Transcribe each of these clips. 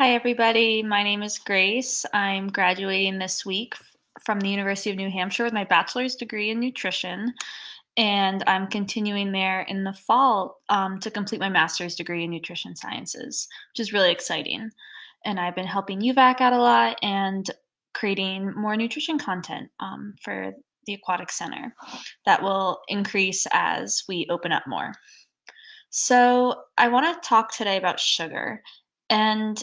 Hi, everybody. My name is Grace. I'm graduating this week from the University of New Hampshire with my bachelor's degree in nutrition. And I'm continuing there in the fall um, to complete my master's degree in nutrition sciences, which is really exciting. And I've been helping UVAC out a lot and creating more nutrition content um, for the Aquatic Center that will increase as we open up more. So, I want to talk today about sugar. And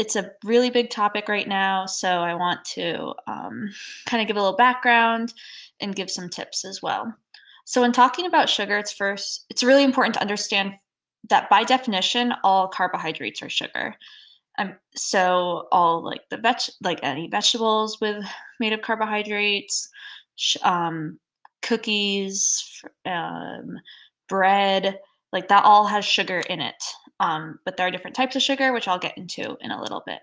it's a really big topic right now, so I want to um, kind of give a little background and give some tips as well. So, when talking about sugar, it's first, it's really important to understand that by definition, all carbohydrates are sugar. Um, so, all like the veg, like any vegetables with made of carbohydrates, um, cookies, um, bread, like that all has sugar in it. Um, but there are different types of sugar, which I'll get into in a little bit.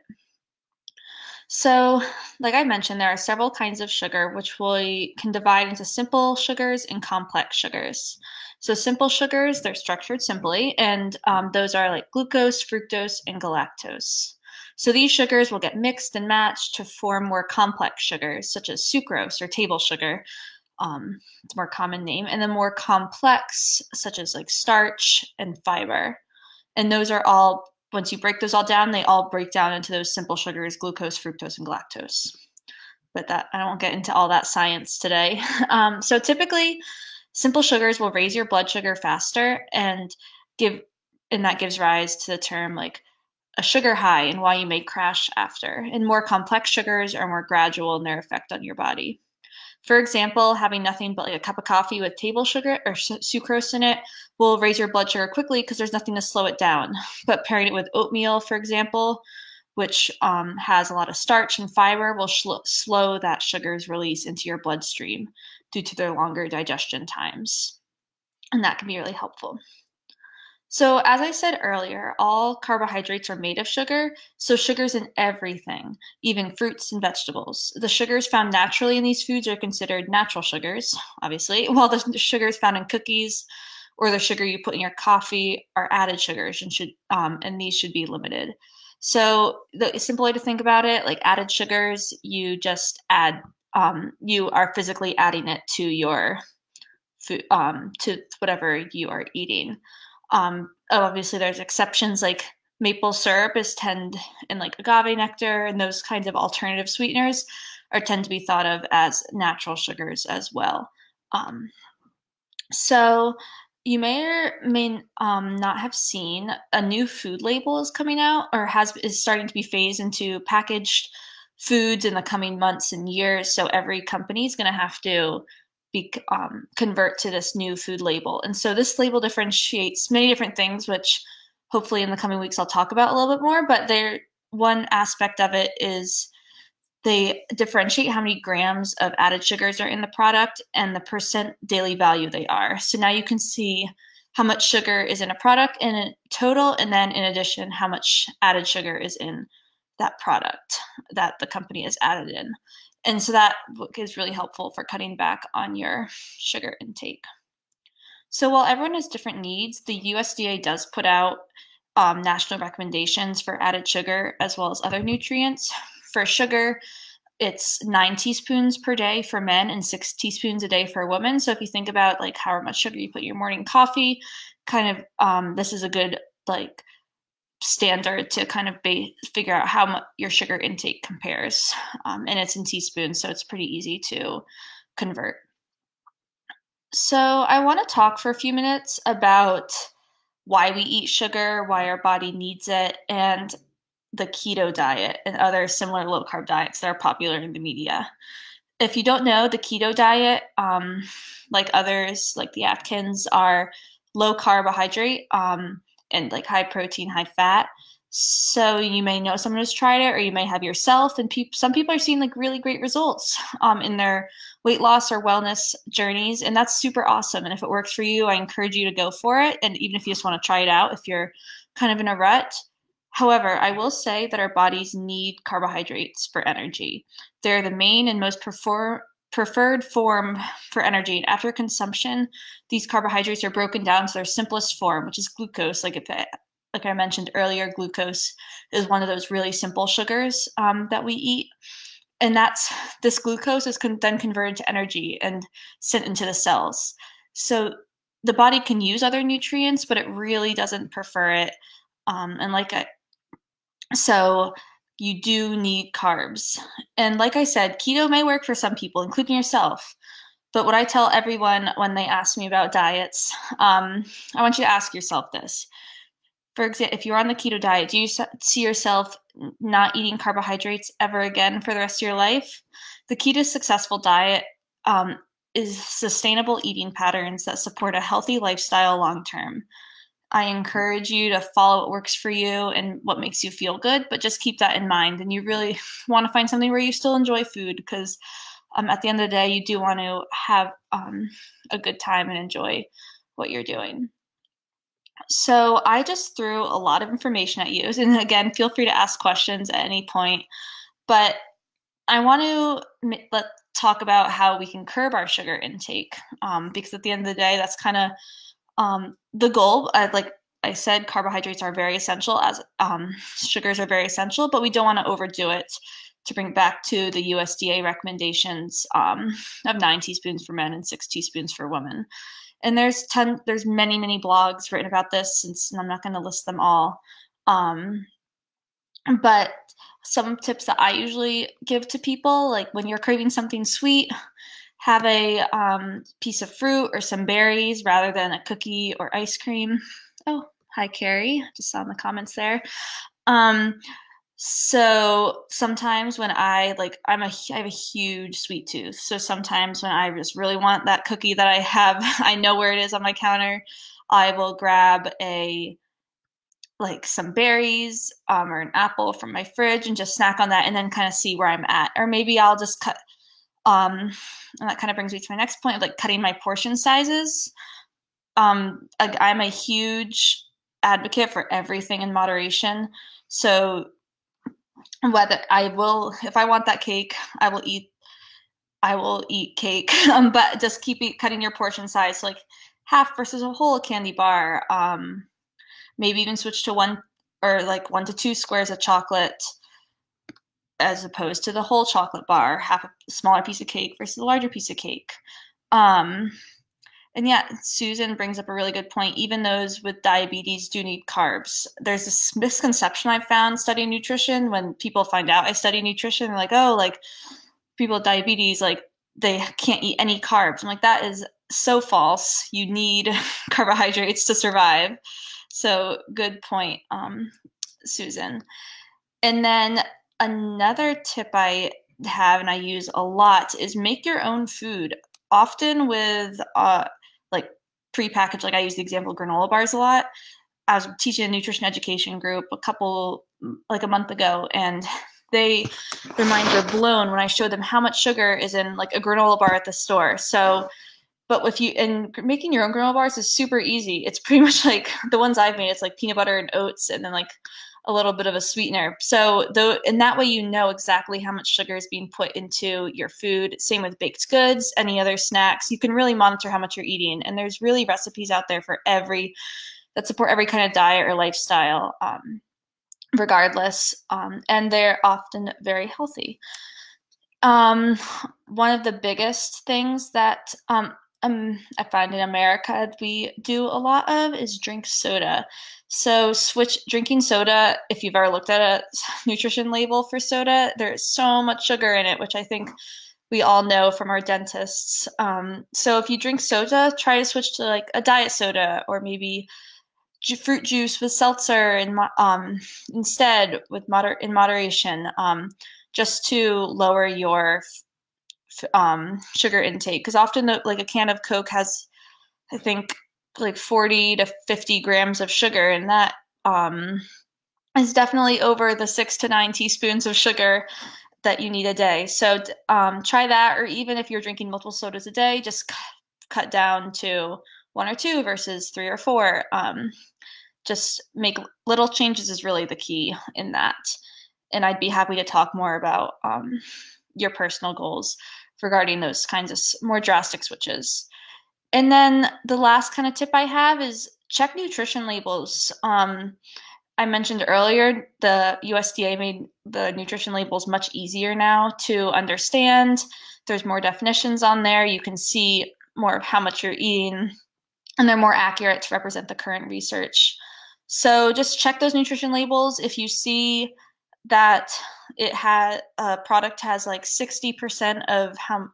So, like I mentioned, there are several kinds of sugar, which we can divide into simple sugars and complex sugars. So, simple sugars, they're structured simply, and um, those are like glucose, fructose, and galactose. So, these sugars will get mixed and matched to form more complex sugars, such as sucrose or table sugar. Um, it's a more common name, and then more complex, such as like starch and fiber. And those are all, once you break those all down, they all break down into those simple sugars glucose, fructose, and galactose. But that I won't get into all that science today. Um, so typically, simple sugars will raise your blood sugar faster and give, and that gives rise to the term like a sugar high and why you may crash after. And more complex sugars are more gradual in their effect on your body. For example, having nothing but like a cup of coffee with table sugar or sucrose in it will raise your blood sugar quickly because there's nothing to slow it down. But pairing it with oatmeal, for example, which um, has a lot of starch and fiber, will slow that sugar's release into your bloodstream due to their longer digestion times. And that can be really helpful. So, as I said earlier, all carbohydrates are made of sugar, so sugar's in everything, even fruits and vegetables. The sugars found naturally in these foods are considered natural sugars, obviously, while the sugars found in cookies or the sugar you put in your coffee are added sugars and should um, and these should be limited. So, the simple way to think about it, like added sugars, you just add um, you are physically adding it to your food um, to whatever you are eating. Um, obviously, there's exceptions like maple syrup is tend and like agave nectar and those kinds of alternative sweeteners are tend to be thought of as natural sugars as well. Um, so you may or may um, not have seen a new food label is coming out or has is starting to be phased into packaged foods in the coming months and years. So every company is going to have to be um, convert to this new food label. And so this label differentiates many different things, which hopefully in the coming weeks I'll talk about a little bit more. But there, one aspect of it is they differentiate how many grams of added sugars are in the product and the percent daily value they are. So now you can see how much sugar is in a product in total, and then in addition, how much added sugar is in that product that the company has added in. And so that is really helpful for cutting back on your sugar intake. So while everyone has different needs, the USDA does put out um, national recommendations for added sugar as well as other nutrients. For sugar, it's nine teaspoons per day for men and six teaspoons a day for women. So if you think about like how much sugar you put in your morning coffee, kind of um, this is a good like standard to kind of ba- figure out how your sugar intake compares. Um, and it's in teaspoons, so it's pretty easy to convert. So, I want to talk for a few minutes about why we eat sugar, why our body needs it, and the keto diet and other similar low carb diets that are popular in the media. If you don't know, the keto diet, um, like others, like the Atkins, are low carbohydrate. Um, and like high protein, high fat. So you may know someone who's tried it, or you may have yourself. And pe- some people are seeing like really great results um, in their weight loss or wellness journeys, and that's super awesome. And if it works for you, I encourage you to go for it. And even if you just want to try it out, if you're kind of in a rut. However, I will say that our bodies need carbohydrates for energy. They're the main and most prefer- preferred form for energy. And after consumption, these carbohydrates are broken down to their simplest form, which is glucose, like a, like I mentioned earlier, glucose is one of those really simple sugars um, that we eat. And that's this glucose is con- then converted to energy and sent into the cells. So the body can use other nutrients, but it really doesn't prefer it. Um, and like I, so you do need carbs. And like I said, keto may work for some people, including yourself. But what I tell everyone when they ask me about diets, um, I want you to ask yourself this. For example, if you're on the keto diet, do you see yourself not eating carbohydrates ever again for the rest of your life? The key to successful diet um, is sustainable eating patterns that support a healthy lifestyle long term. I encourage you to follow what works for you and what makes you feel good, but just keep that in mind. And you really want to find something where you still enjoy food because um, at the end of the day, you do want to have um, a good time and enjoy what you're doing. So I just threw a lot of information at you. And again, feel free to ask questions at any point. But I want to let talk about how we can curb our sugar intake um, because at the end of the day, that's kind of um, the goal. I, like I said, carbohydrates are very essential as um, sugars are very essential, but we don't want to overdo it to bring back to the USDA recommendations um, of nine teaspoons for men and six teaspoons for women. And there's ton, there's many, many blogs written about this, since I'm not going to list them all. Um, but some tips that I usually give to people, like when you're craving something sweet, have a um, piece of fruit or some berries rather than a cookie or ice cream. Oh, hi, Carrie. Just saw in the comments there. Um, so sometimes when I like, I'm a I have a huge sweet tooth. So sometimes when I just really want that cookie that I have, I know where it is on my counter. I will grab a like some berries um, or an apple from my fridge and just snack on that and then kind of see where I'm at. Or maybe I'll just cut um, and that kind of brings me to my next point of like cutting my portion sizes. Um, I, I'm a huge advocate for everything in moderation. So whether I will, if I want that cake, I will eat. I will eat cake, um, but just keep it, cutting your portion size, like half versus a whole candy bar. Um, maybe even switch to one or like one to two squares of chocolate as opposed to the whole chocolate bar, half a smaller piece of cake versus a larger piece of cake. Um, and yeah, Susan brings up a really good point. Even those with diabetes do need carbs. There's this misconception I've found studying nutrition when people find out I study nutrition, they're like, oh, like people with diabetes, like they can't eat any carbs. I'm like, that is so false. You need carbohydrates to survive. So good point, um, Susan. And then another tip I have and I use a lot is make your own food. Often with uh, like prepackaged, like I use the example of granola bars a lot. I was teaching a nutrition education group a couple, like a month ago, and they their minds were blown when I showed them how much sugar is in like a granola bar at the store. So, but if you and making your own granola bars is super easy. It's pretty much like the ones I've made. It's like peanut butter and oats, and then like a little bit of a sweetener. So though in that way you know exactly how much sugar is being put into your food. Same with baked goods, any other snacks. You can really monitor how much you're eating. And there's really recipes out there for every that support every kind of diet or lifestyle, um, regardless. Um, and they're often very healthy. Um, one of the biggest things that um, I find in America we do a lot of is drink soda. So switch drinking soda. If you've ever looked at a nutrition label for soda, there's so much sugar in it, which I think we all know from our dentists. Um, so if you drink soda, try to switch to like a diet soda or maybe ju- fruit juice with seltzer and um, instead with moder- in moderation, um, just to lower your um, sugar intake. Because often, the, like a can of Coke has, I think, like 40 to 50 grams of sugar, and that um, is definitely over the six to nine teaspoons of sugar that you need a day. So um, try that, or even if you're drinking multiple sodas a day, just cut down to one or two versus three or four. Um, just make little changes is really the key in that. And I'd be happy to talk more about um, your personal goals regarding those kinds of more drastic switches. And then the last kind of tip I have is check nutrition labels. Um, I mentioned earlier, the USDA made the nutrition labels much easier now to understand. There's more definitions on there. You can see more of how much you're eating, and they're more accurate to represent the current research. So just check those nutrition labels. If you see that it had a product has like 60% of how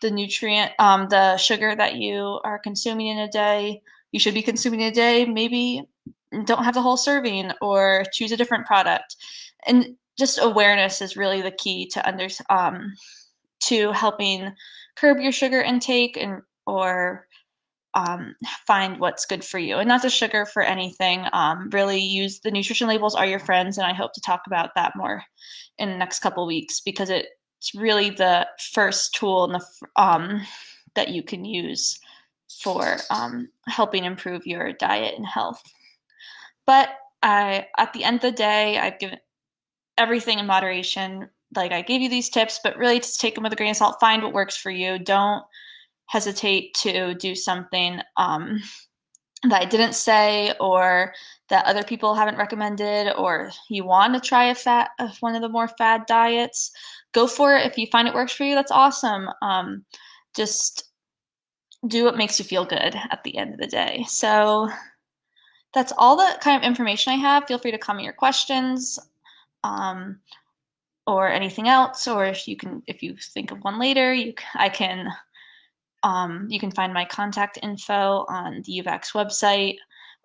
the nutrient, um, the sugar that you are consuming in a day, you should be consuming a day, maybe don't have the whole serving or choose a different product. And just awareness is really the key to under um, to helping curb your sugar intake and or um, find what's good for you and not to sugar for anything. Um, really use the nutrition labels are your friends, and I hope to talk about that more in the next couple weeks because it's really the first tool in the, um, that you can use for um, helping improve your diet and health. But I, at the end of the day, I've given everything in moderation. Like I gave you these tips, but really just take them with a grain of salt. Find what works for you. Don't hesitate to do something um, that I didn't say or that other people haven't recommended, or you want to try a fat of one of the more fad diets. Go for it. If you find it works for you, that's awesome. Um, just do what makes you feel good at the end of the day. So that's all the kind of information I have. Feel free to comment your questions um, or anything else, or if you can, if you think of one later, you I can. Um, you can find my contact info on the UVAC's website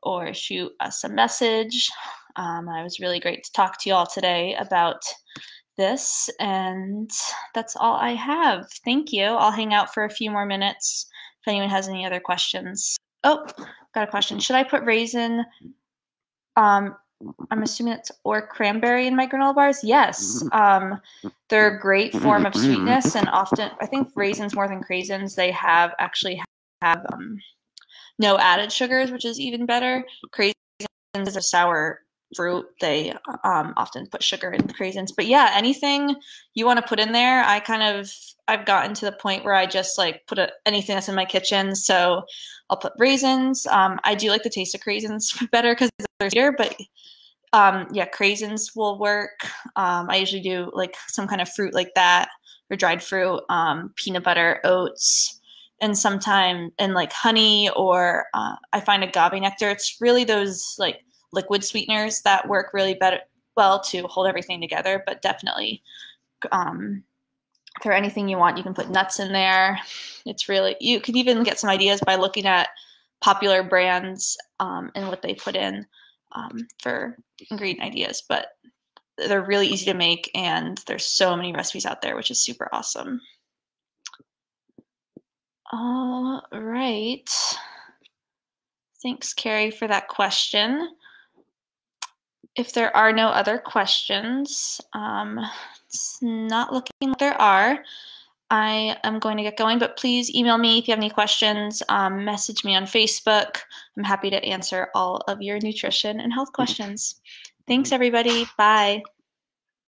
or shoot us a message. Um, I was really great to talk to you all today about this, and that's all I have. Thank you. I'll hang out for a few more minutes if anyone has any other questions. Oh, got a question. Should I put raisin? Um, I'm assuming it's or cranberry in my granola bars. Yes, um, they're a great form of sweetness, and often I think raisins more than craisins they have actually have um, no added sugars, which is even better. Craisins is a sour fruit. They um, often put sugar in the craisins, but yeah, anything you want to put in there, I kind of I've gotten to the point where I just like put a, anything that's in my kitchen. So I'll put raisins. Um, I do like the taste of craisins better because they're sweeter, but um, yeah, craisins will work. Um, I usually do like some kind of fruit like that or dried fruit, um, peanut butter, oats, and sometimes and like honey or uh, I find agave nectar. It's really those like liquid sweeteners that work really better well to hold everything together. But definitely, um, for anything you want, you can put nuts in there. It's really you can even get some ideas by looking at popular brands um, and what they put in um, for ingredient ideas. But they're really easy to make, and there's so many recipes out there, which is super awesome. All right. Thanks, Carrie, for that question if there are no other questions, um, it's not looking like there are. I am going to get going, but please email me if you have any questions. Um, message me on Facebook. I'm happy to answer all of your nutrition and health questions. Thanks, everybody. Bye.